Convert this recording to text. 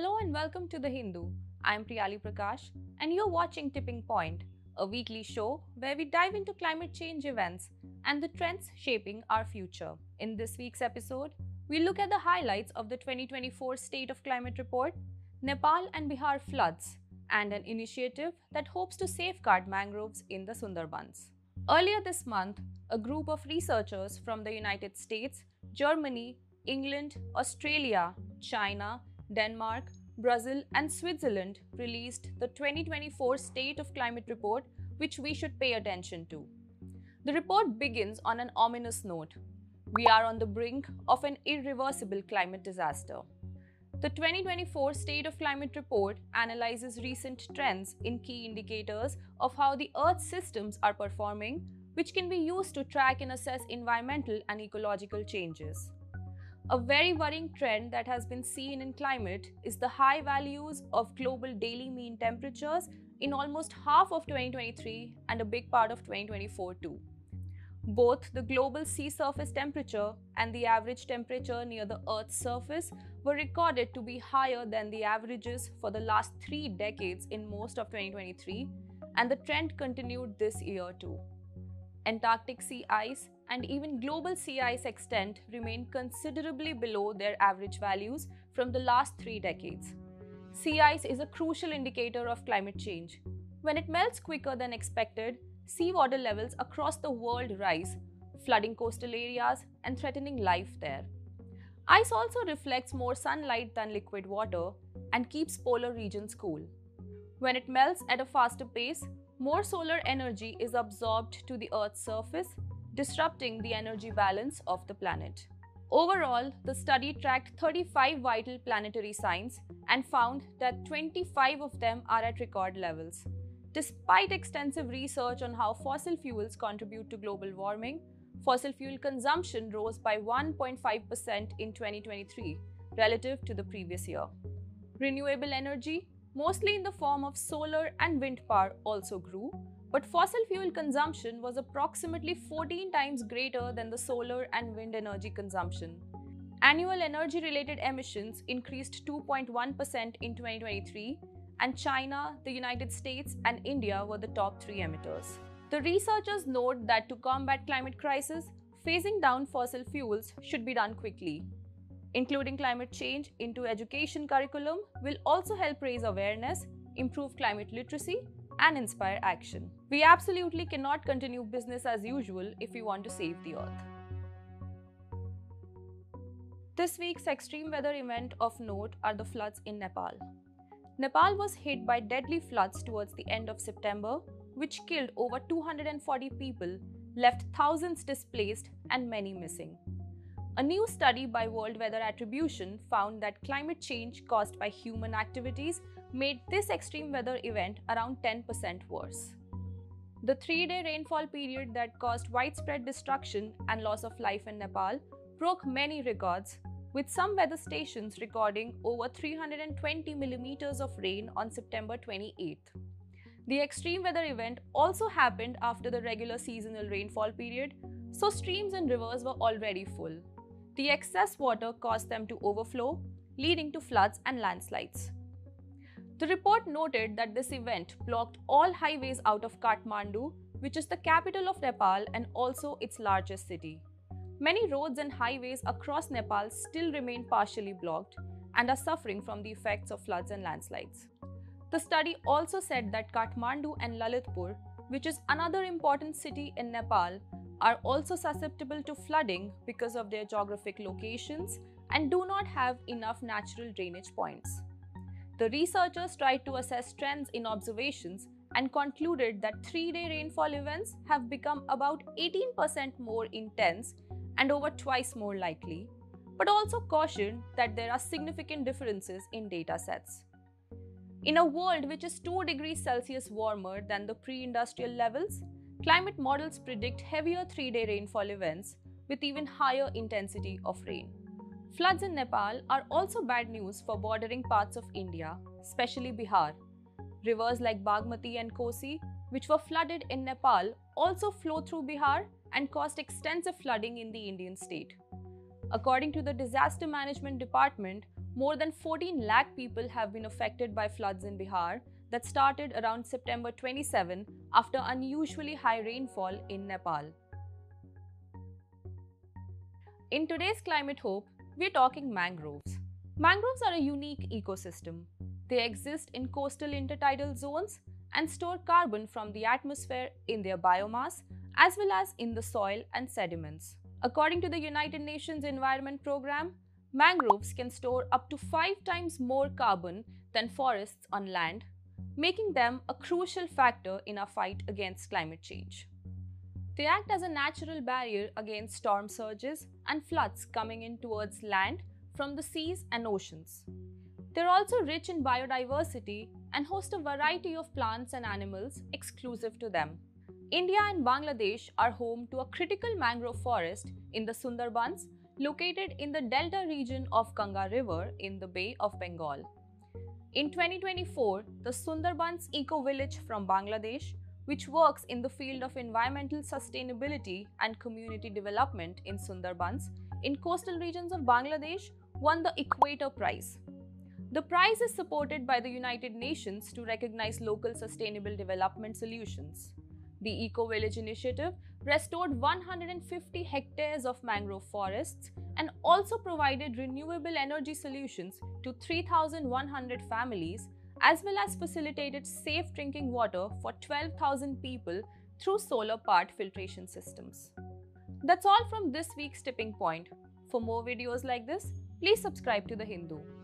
Hello and welcome to The Hindu. I'm Priyali Prakash, and you're watching Tipping Point, a weekly show where we dive into climate change events and the trends shaping our future. In this week's episode, we look at the highlights of the 2024 State of Climate Report, Nepal and Bihar floods, and an initiative that hopes to safeguard mangroves in the Sundarbans. Earlier this month, a group of researchers from the United States, Germany, England, Australia, China, Denmark, Brazil, and Switzerland released the 2024 State of Climate Report, which we should pay attention to. The report begins on an ominous note. We are on the brink of an irreversible climate disaster. The 2024 State of Climate Report analyzes recent trends in key indicators of how the Earth's systems are performing, which can be used to track and assess environmental and ecological changes. A very worrying trend that has been seen in climate is the high values of global daily mean temperatures in almost half of 2023 and a big part of 2024 too. Both the global sea surface temperature and the average temperature near the Earth's surface were recorded to be higher than the averages for the last three decades in most of 2023, and the trend continued this year too. Antarctic sea ice and even global sea ice extent remain considerably below their average values from the last three decades. Sea ice is a crucial indicator of climate change. When it melts quicker than expected, seawater levels across the world rise, flooding coastal areas and threatening life there. Ice also reflects more sunlight than liquid water and keeps polar regions cool. When it melts at a faster pace, more solar energy is absorbed to the Earth's surface, disrupting the energy balance of the planet. Overall, the study tracked 35 vital planetary signs and found that 25 of them are at record levels. Despite extensive research on how fossil fuels contribute to global warming, fossil fuel consumption rose by 1.5% in 2023 relative to the previous year. Renewable energy, mostly in the form of solar and wind power, also grew, but fossil fuel consumption was approximately 14 times greater than the solar and wind energy consumption. Annual energy related emissions increased 2.1% in 2023, and China, the United States, and India were the top three emitters. The researchers note that to combat climate crisis, phasing down fossil fuels should be done quickly. Including climate change into education curriculum will also help raise awareness, improve climate literacy, and inspire action. We absolutely cannot continue business as usual if we want to save the earth. This week's extreme weather event of note are the floods in Nepal. Nepal was hit by deadly floods towards the end of September, which killed over 240 people, left thousands displaced, and many missing. A new study by World Weather Attribution found that climate change caused by human activities made this extreme weather event around 10% worse. The three day rainfall period that caused widespread destruction and loss of life in Nepal broke many records, with some weather stations recording over 320 millimeters of rain on September 28th. The extreme weather event also happened after the regular seasonal rainfall period, so streams and rivers were already full. The excess water caused them to overflow, leading to floods and landslides. The report noted that this event blocked all highways out of Kathmandu, which is the capital of Nepal and also its largest city. Many roads and highways across Nepal still remain partially blocked and are suffering from the effects of floods and landslides. The study also said that Kathmandu and Lalitpur, which is another important city in Nepal, are also susceptible to flooding because of their geographic locations and do not have enough natural drainage points. The researchers tried to assess trends in observations and concluded that three day rainfall events have become about 18% more intense and over twice more likely, but also cautioned that there are significant differences in data sets. In a world which is 2 degrees Celsius warmer than the pre industrial levels, climate models predict heavier three day rainfall events with even higher intensity of rain. Floods in Nepal are also bad news for bordering parts of India, especially Bihar. Rivers like Bagmati and Kosi, which were flooded in Nepal, also flow through Bihar and caused extensive flooding in the Indian state. According to the Disaster Management Department, more than 14 lakh people have been affected by floods in Bihar that started around September 27 after unusually high rainfall in Nepal. In today's Climate Hope, we're talking mangroves. Mangroves are a unique ecosystem. They exist in coastal intertidal zones and store carbon from the atmosphere in their biomass as well as in the soil and sediments. According to the United Nations Environment Programme, mangroves can store up to five times more carbon than forests on land, making them a crucial factor in our fight against climate change. They act as a natural barrier against storm surges and floods coming in towards land from the seas and oceans. They're also rich in biodiversity and host a variety of plants and animals exclusive to them. India and Bangladesh are home to a critical mangrove forest in the Sundarbans located in the delta region of Ganga River in the Bay of Bengal. In 2024, the Sundarbans Eco Village from Bangladesh which works in the field of environmental sustainability and community development in Sundarbans in coastal regions of Bangladesh, won the Equator Prize. The prize is supported by the United Nations to recognize local sustainable development solutions. The Eco Village initiative restored 150 hectares of mangrove forests and also provided renewable energy solutions to 3,100 families as well as facilitated safe drinking water for 12,000 people through solar powered filtration systems. That's all from this week's Tipping Point. For more videos like this, please subscribe to The Hindu.